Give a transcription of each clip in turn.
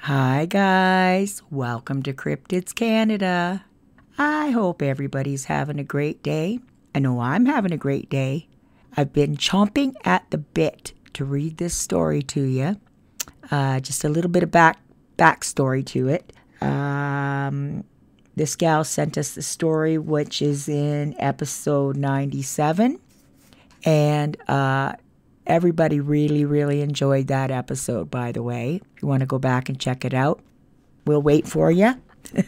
Hi, guys. Welcome to Cryptids Canada. I hope everybody's having a great day. I know I'm having a great day. I've been chomping at the bit to read this story to you. Uh, just a little bit of back backstory to it. Um, this gal sent us the story, which is in episode 97. And uh, everybody really, really enjoyed that episode, by the way. If you want to go back and check it out, we'll wait for you.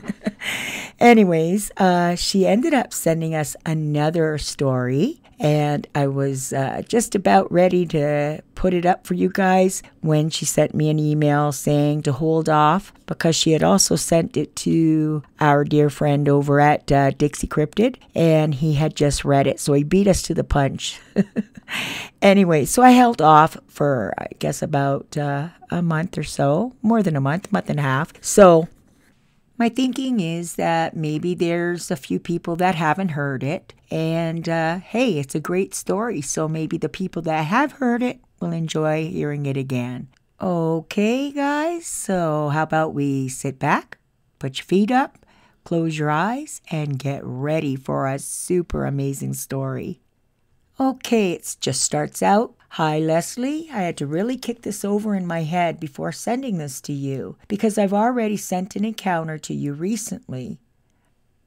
Anyways, uh, she ended up sending us another story and I was uh, just about ready to put it up for you guys when she sent me an email saying to hold off because she had also sent it to our dear friend over at uh, Dixie Cryptid and he had just read it. So he beat us to the punch. anyway, so I held off for, I guess, about uh, a month or so, more than a month, month and a half. So my thinking is that maybe there's a few people that haven't heard it. And uh, hey, it's a great story. So maybe the people that have heard it will enjoy hearing it again. Okay, guys. So how about we sit back, put your feet up, close your eyes, and get ready for a super amazing story. Okay, it just starts out Hi, Leslie. I had to really kick this over in my head before sending this to you because I've already sent an encounter to you recently.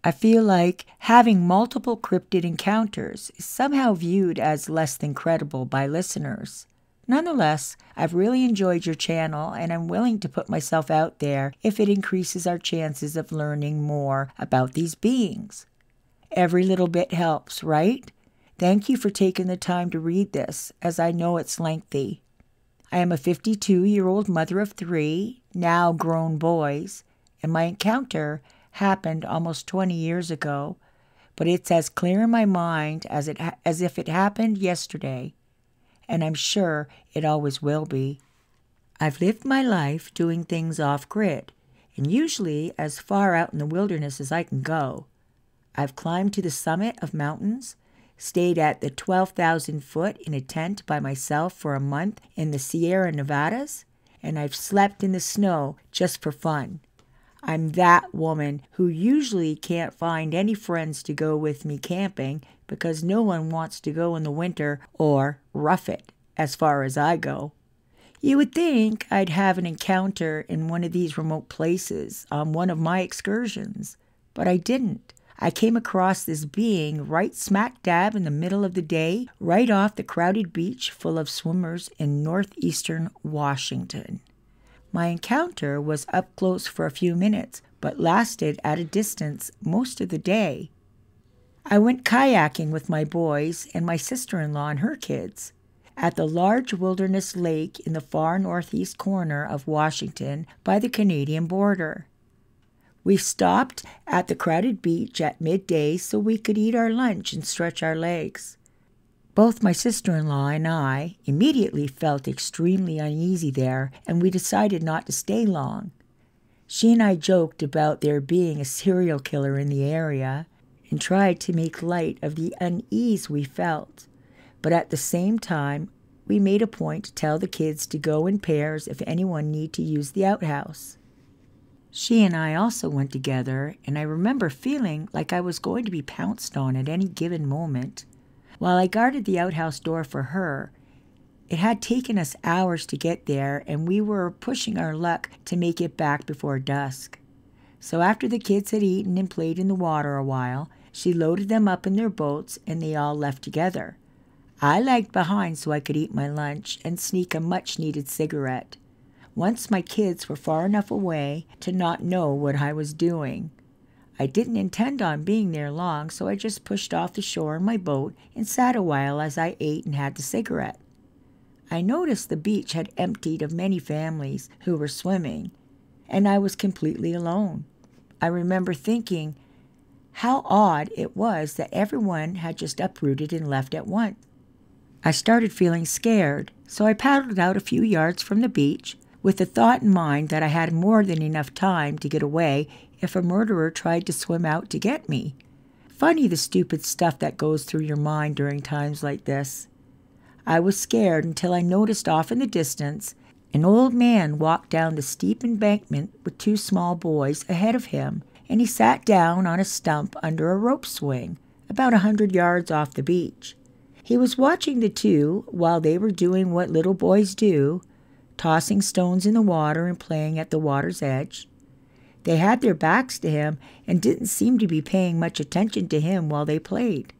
I feel like having multiple cryptid encounters is somehow viewed as less than credible by listeners. Nonetheless, I've really enjoyed your channel and I'm willing to put myself out there if it increases our chances of learning more about these beings. Every little bit helps, right? Thank you for taking the time to read this, as I know it's lengthy. I am a 52 year old mother of three, now grown boys, and my encounter happened almost 20 years ago, but it's as clear in my mind as, it as if it happened yesterday, and I'm sure it always will be. I've lived my life doing things off grid, and usually as far out in the wilderness as I can go. I've climbed to the summit of mountains stayed at the 12,000 foot in a tent by myself for a month in the Sierra Nevadas, and I've slept in the snow just for fun. I'm that woman who usually can't find any friends to go with me camping because no one wants to go in the winter or rough it, as far as I go. You would think I'd have an encounter in one of these remote places on one of my excursions, but I didn't. I came across this being right smack dab in the middle of the day, right off the crowded beach full of swimmers in northeastern Washington. My encounter was up close for a few minutes, but lasted at a distance most of the day. I went kayaking with my boys and my sister in law and her kids at the large wilderness lake in the far northeast corner of Washington by the Canadian border. We stopped at the crowded beach at midday so we could eat our lunch and stretch our legs. Both my sister in law and I immediately felt extremely uneasy there, and we decided not to stay long. She and I joked about there being a serial killer in the area and tried to make light of the unease we felt. But at the same time, we made a point to tell the kids to go in pairs if anyone need to use the outhouse. She and I also went together, and I remember feeling like I was going to be pounced on at any given moment. While I guarded the outhouse door for her, it had taken us hours to get there, and we were pushing our luck to make it back before dusk. So after the kids had eaten and played in the water a while, she loaded them up in their boats, and they all left together. I lagged behind so I could eat my lunch and sneak a much needed cigarette once my kids were far enough away to not know what I was doing. I didn't intend on being there long, so I just pushed off the shore in my boat and sat a while as I ate and had the cigarette. I noticed the beach had emptied of many families who were swimming, and I was completely alone. I remember thinking how odd it was that everyone had just uprooted and left at once. I started feeling scared, so I paddled out a few yards from the beach with the thought in mind that I had more than enough time to get away if a murderer tried to swim out to get me. Funny the stupid stuff that goes through your mind during times like this. I was scared until I noticed off in the distance An old man walked down the steep embankment with two small boys ahead of him, and he sat down on a stump under a rope swing, about a hundred yards off the beach. He was watching the two while they were doing what little boys do tossing stones in the water and playing at the water's edge. They had their backs to him and didn't seem to be paying much attention to him while they played.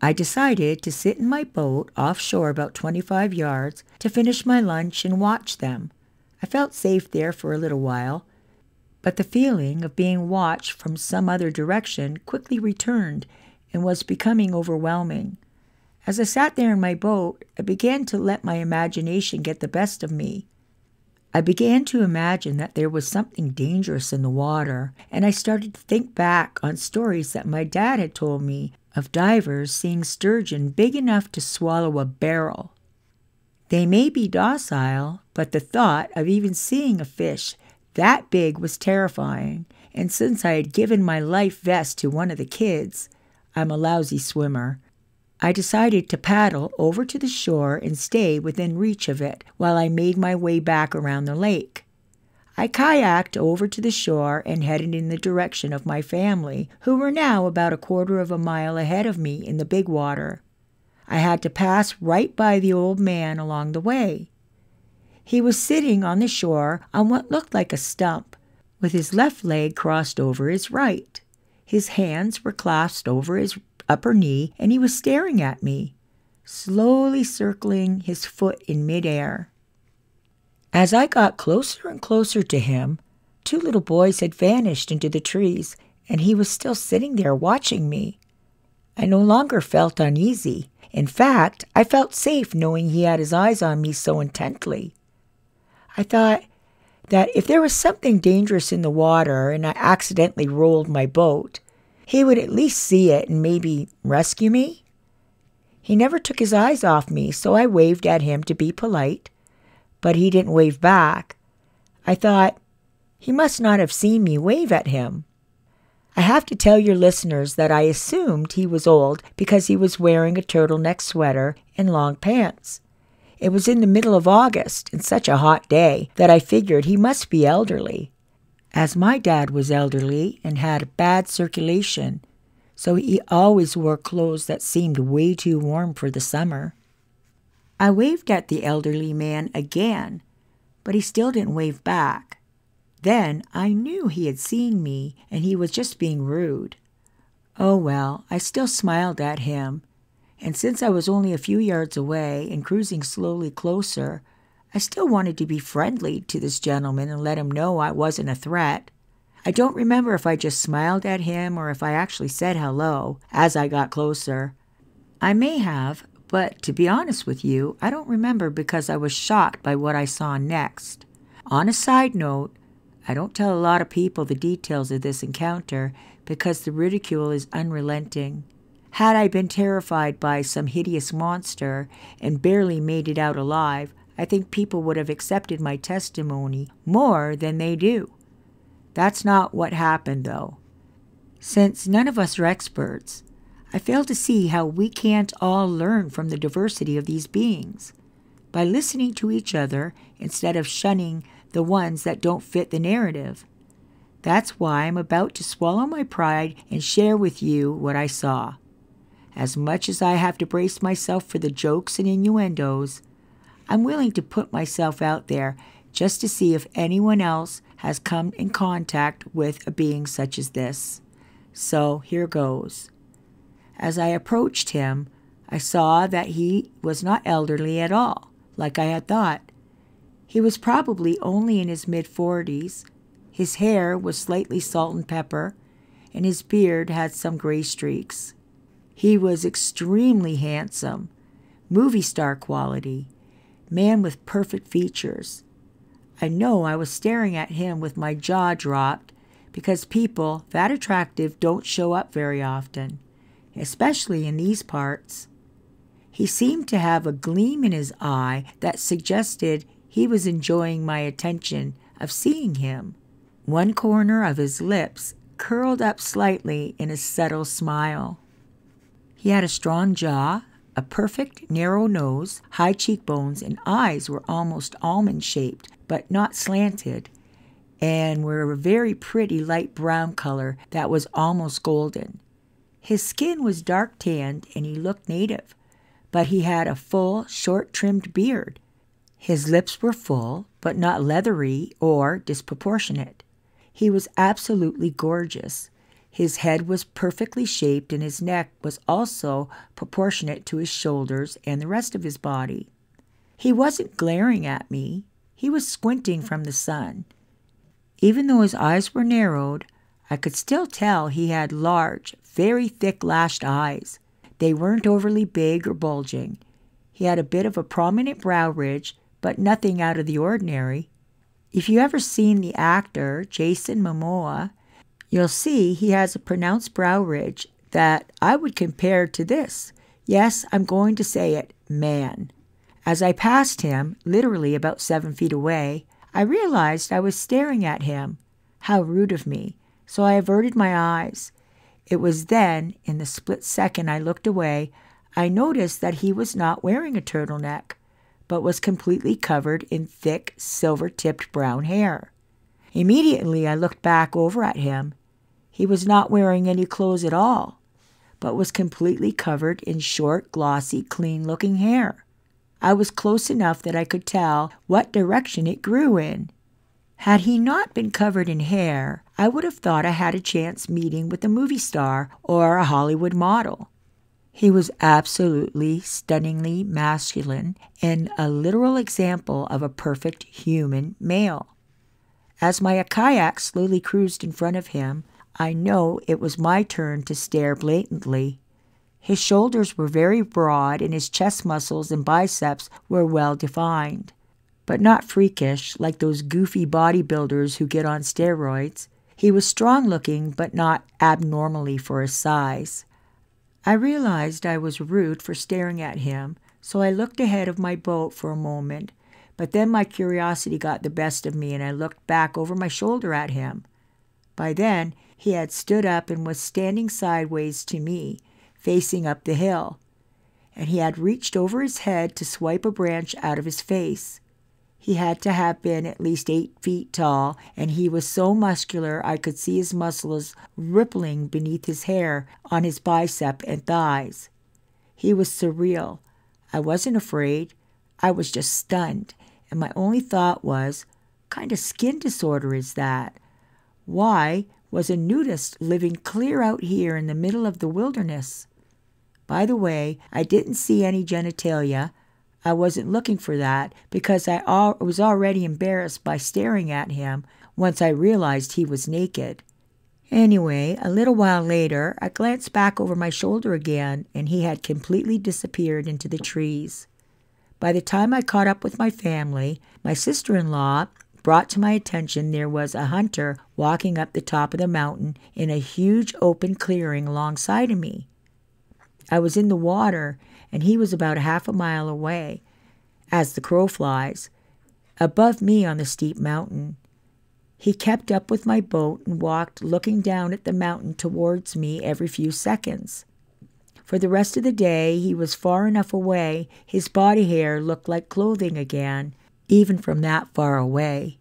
I decided to sit in my boat offshore about 25 yards to finish my lunch and watch them. I felt safe there for a little while, but the feeling of being watched from some other direction quickly returned and was becoming overwhelming. As I sat there in my boat, I began to let my imagination get the best of me. I began to imagine that there was something dangerous in the water, and I started to think back on stories that my dad had told me of divers seeing sturgeon big enough to swallow a barrel. They may be docile, but the thought of even seeing a fish that big was terrifying, and since I had given my life vest to one of the kids, I'm a lousy swimmer. I decided to paddle over to the shore and stay within reach of it while I made my way back around the lake. I kayaked over to the shore and headed in the direction of my family, who were now about a quarter of a mile ahead of me in the big water. I had to pass right by the old man along the way. He was sitting on the shore on what looked like a stump, with his left leg crossed over his right. His hands were clasped over his upper knee, and he was staring at me, slowly circling his foot in midair. As I got closer and closer to him, two little boys had vanished into the trees, and he was still sitting there watching me. I no longer felt uneasy. In fact, I felt safe knowing he had his eyes on me so intently. I thought that if there was something dangerous in the water and I accidentally rolled my boat, he would at least see it and maybe rescue me. He never took his eyes off me, so I waved at him to be polite but he didn't wave back. I thought, he must not have seen me wave at him. I have to tell your listeners that I assumed he was old because he was wearing a turtleneck sweater and long pants. It was in the middle of August and such a hot day that I figured he must be elderly. As my dad was elderly and had bad circulation, so he always wore clothes that seemed way too warm for the summer. I waved at the elderly man again, but he still didn't wave back. Then I knew he had seen me and he was just being rude. Oh well, I still smiled at him, and since I was only a few yards away and cruising slowly closer, I still wanted to be friendly to this gentleman and let him know I wasn't a threat. I don't remember if I just smiled at him or if I actually said hello as I got closer. I may have, but to be honest with you, I don't remember because I was shocked by what I saw next. On a side note, I don't tell a lot of people the details of this encounter because the ridicule is unrelenting. Had I been terrified by some hideous monster and barely made it out alive, I think people would have accepted my testimony more than they do. That's not what happened, though. Since none of us are experts, I fail to see how we can't all learn from the diversity of these beings. By listening to each other instead of shunning the ones that don't fit the narrative. That's why I'm about to swallow my pride and share with you what I saw. As much as I have to brace myself for the jokes and innuendos, I'm willing to put myself out there just to see if anyone else has come in contact with a being such as this. So here goes. As I approached him, I saw that he was not elderly at all, like I had thought. He was probably only in his mid forties. His hair was slightly salt and pepper, and his beard had some gray streaks. He was extremely handsome, movie star quality, man with perfect features. I know I was staring at him with my jaw dropped because people that attractive don't show up very often especially in these parts. He seemed to have a gleam in his eye that suggested he was enjoying my attention of seeing him. One corner of his lips curled up slightly in a subtle smile. He had a strong jaw, a perfect narrow nose, high cheekbones, and eyes were almost almond shaped, but not slanted, and were a very pretty light brown color that was almost golden. His skin was dark tanned and he looked native, but he had a full, short trimmed beard. His lips were full, but not leathery or disproportionate. He was absolutely gorgeous. His head was perfectly shaped, and his neck was also proportionate to his shoulders and the rest of his body. He wasn't glaring at me, he was squinting from the sun. Even though his eyes were narrowed, I could still tell he had large, very thick lashed eyes. They weren't overly big or bulging. He had a bit of a prominent brow ridge, but nothing out of the ordinary. If you ever seen the actor Jason Momoa, you'll see he has a pronounced brow ridge that I would compare to this. Yes, I'm going to say it, man. As I passed him, literally about seven feet away, I realized I was staring at him. How rude of me so I averted my eyes. It was then, in the split second I looked away, I noticed that he was not wearing a turtleneck, but was completely covered in thick, silver tipped brown hair. Immediately I looked back over at him. He was not wearing any clothes at all, but was completely covered in short, glossy, clean looking hair. I was close enough that I could tell what direction it grew in. Had he not been covered in hair, I would have thought I had a chance meeting with a movie star or a Hollywood model. He was absolutely stunningly masculine and a literal example of a perfect human male. As my kayak slowly cruised in front of him, I know it was my turn to stare blatantly. His shoulders were very broad and his chest muscles and biceps were well defined but not freakish like those goofy bodybuilders who get on steroids. He was strong looking, but not abnormally for his size. I realized I was rude for staring at him, so I looked ahead of my boat for a moment, but then my curiosity got the best of me and I looked back over my shoulder at him. By then, he had stood up and was standing sideways to me, facing up the hill, and he had reached over his head to swipe a branch out of his face. He had to have been at least eight feet tall, and he was so muscular I could see his muscles rippling beneath his hair on his bicep and thighs. He was surreal. I wasn't afraid. I was just stunned, and my only thought was, kind of skin disorder is that? Why was a nudist living clear out here in the middle of the wilderness? By the way, I didn't see any genitalia, I wasn't looking for that because I was already embarrassed by staring at him once I realized he was naked. Anyway, a little while later, I glanced back over my shoulder again, and he had completely disappeared into the trees. By the time I caught up with my family, my sister in law brought to my attention there was a hunter walking up the top of the mountain in a huge open clearing alongside of me. I was in the water and he was about half a mile away, as the crow flies, above me on the steep mountain. He kept up with my boat and walked looking down at the mountain towards me every few seconds. For the rest of the day, he was far enough away, his body hair looked like clothing again, even from that far away.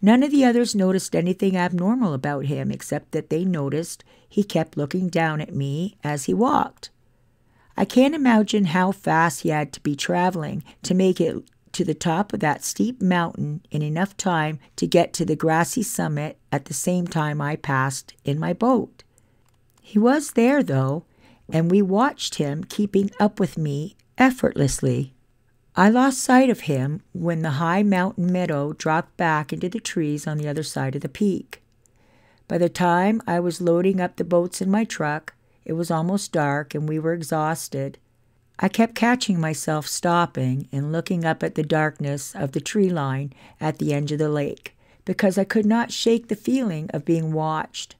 None of the others noticed anything abnormal about him except that they noticed he kept looking down at me as he walked. I can't imagine how fast he had to be traveling to make it to the top of that steep mountain in enough time to get to the grassy summit at the same time I passed in my boat. He was there, though, and we watched him keeping up with me effortlessly. I lost sight of him when the high mountain meadow dropped back into the trees on the other side of the peak. By the time I was loading up the boats in my truck, it was almost dark and we were exhausted. I kept catching myself stopping and looking up at the darkness of the tree line at the edge of the lake because I could not shake the feeling of being watched.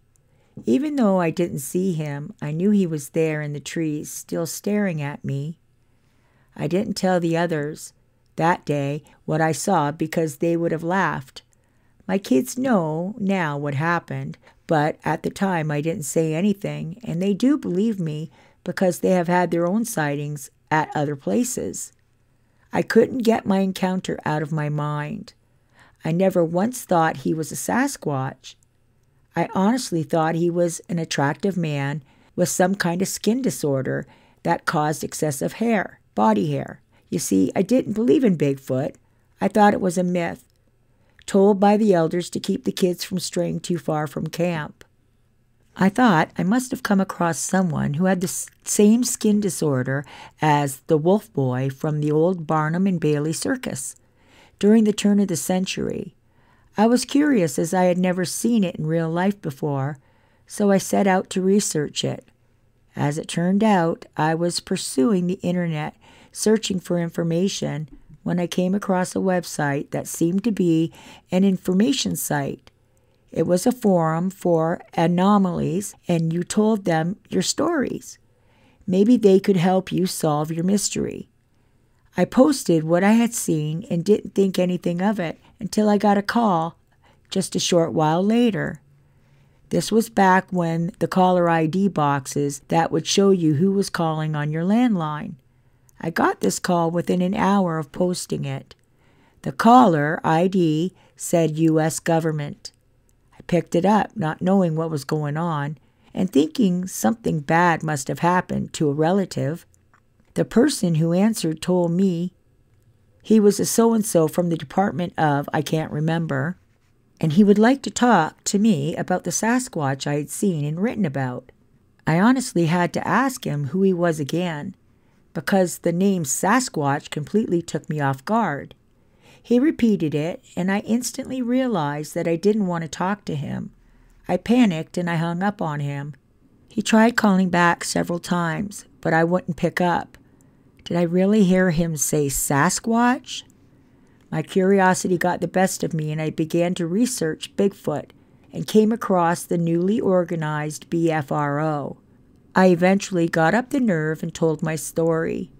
Even though I didn't see him, I knew he was there in the trees, still staring at me. I didn't tell the others that day what I saw because they would have laughed. My kids know now what happened, but at the time I didn't say anything, and they do believe me because they have had their own sightings at other places. I couldn't get my encounter out of my mind. I never once thought he was a Sasquatch. I honestly thought he was an attractive man with some kind of skin disorder that caused excessive hair, body hair. You see, I didn't believe in Bigfoot. I thought it was a myth, told by the elders to keep the kids from straying too far from camp. I thought I must have come across someone who had the same skin disorder as the wolf boy from the old Barnum and Bailey circus during the turn of the century. I was curious as I had never seen it in real life before, so I set out to research it. As it turned out, I was pursuing the internet, searching for information, when I came across a website that seemed to be an information site. It was a forum for anomalies, and you told them your stories. Maybe they could help you solve your mystery. I posted what I had seen and didn't think anything of it until I got a call just a short while later. This was back when the caller ID boxes that would show you who was calling on your landline. I got this call within an hour of posting it. The caller ID said U.S. government. I picked it up, not knowing what was going on, and thinking something bad must have happened to a relative. The person who answered told me he was a so and so from the Department of I can't remember, and he would like to talk to me about the Sasquatch I had seen and written about. I honestly had to ask him who he was again, because the name Sasquatch completely took me off guard. He repeated it, and I instantly realized that I didn't want to talk to him. I panicked and I hung up on him. He tried calling back several times, but I wouldn't pick up. Did I really hear him say Sasquatch? My curiosity got the best of me, and I began to research Bigfoot and came across the newly organized BFRO. I eventually got up the nerve and told my story.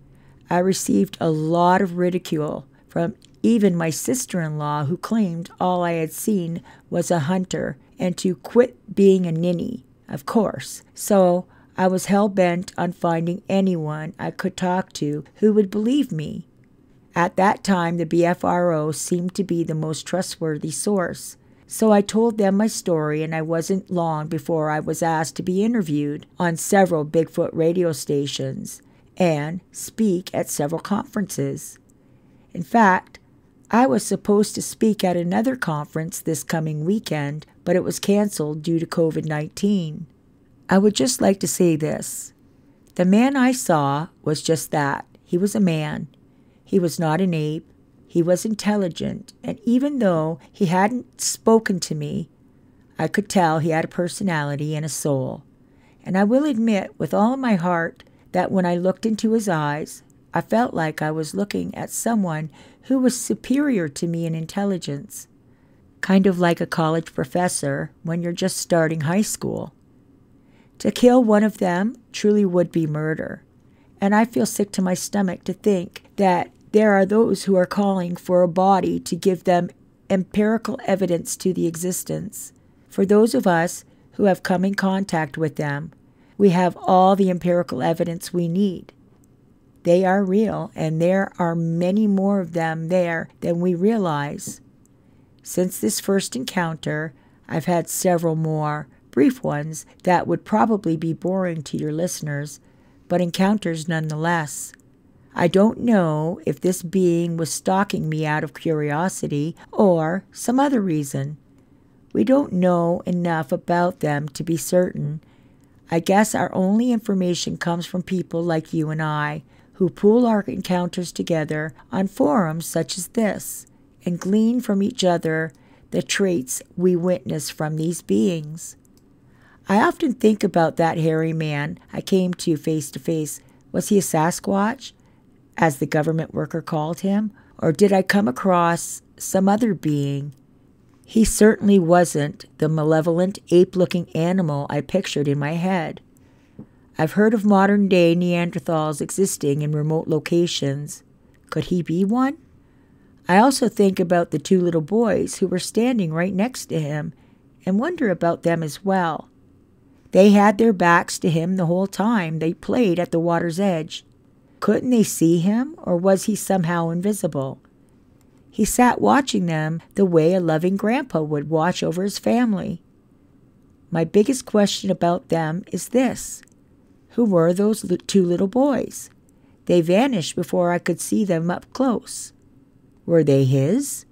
I received a lot of ridicule from even my sister in law, who claimed all I had seen was a hunter and to quit being a ninny, of course. So I was hell bent on finding anyone I could talk to who would believe me. At that time, the BFRO seemed to be the most trustworthy source. So I told them my story, and I wasn't long before I was asked to be interviewed on several Bigfoot radio stations and speak at several conferences. In fact, I was supposed to speak at another conference this coming weekend, but it was canceled due to COVID 19. I would just like to say this. The man I saw was just that. He was a man. He was not an ape. He was intelligent, and even though he hadn't spoken to me, I could tell he had a personality and a soul. And I will admit with all my heart that when I looked into his eyes, I felt like I was looking at someone who was superior to me in intelligence, kind of like a college professor when you're just starting high school. To kill one of them truly would be murder. And I feel sick to my stomach to think that there are those who are calling for a body to give them empirical evidence to the existence. For those of us who have come in contact with them, we have all the empirical evidence we need. They are real, and there are many more of them there than we realize. Since this first encounter, I've had several more, brief ones that would probably be boring to your listeners, but encounters nonetheless. I don't know if this being was stalking me out of curiosity or some other reason. We don't know enough about them to be certain. I guess our only information comes from people like you and I, who pool our encounters together on forums such as this and glean from each other the traits we witness from these beings. I often think about that hairy man I came to face to face. Was he a Sasquatch, as the government worker called him, or did I come across some other being? He certainly wasn't the malevolent, ape looking animal I pictured in my head. I've heard of modern day Neanderthals existing in remote locations. Could he be one? I also think about the two little boys who were standing right next to him and wonder about them as well. They had their backs to him the whole time they played at the water's edge. Couldn't they see him, or was he somehow invisible? He sat watching them the way a loving grandpa would watch over his family. My biggest question about them is this Who were those two little boys? They vanished before I could see them up close. Were they his?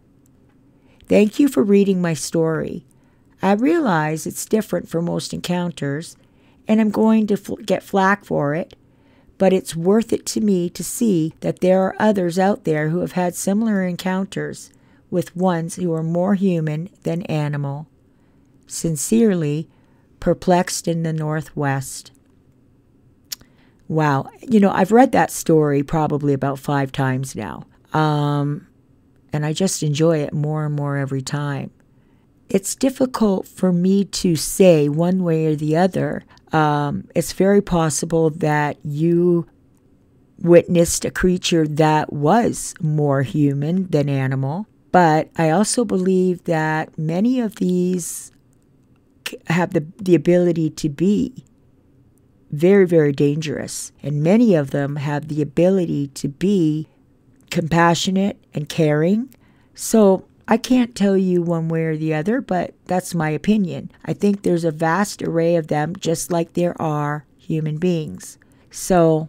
Thank you for reading my story. I realize it's different for most encounters, and I'm going to fl- get flack for it, but it's worth it to me to see that there are others out there who have had similar encounters with ones who are more human than animal. Sincerely, Perplexed in the Northwest. Wow. You know, I've read that story probably about five times now. Um, and I just enjoy it more and more every time. It's difficult for me to say one way or the other um, it's very possible that you witnessed a creature that was more human than animal. But I also believe that many of these have the, the ability to be very, very dangerous. And many of them have the ability to be compassionate and caring. So I can't tell you one way or the other, but that's my opinion. I think there's a vast array of them, just like there are human beings. So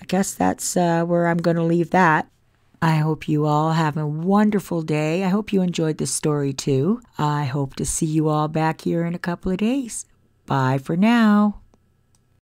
I guess that's uh, where I'm going to leave that. I hope you all have a wonderful day. I hope you enjoyed the story too. I hope to see you all back here in a couple of days. Bye for now.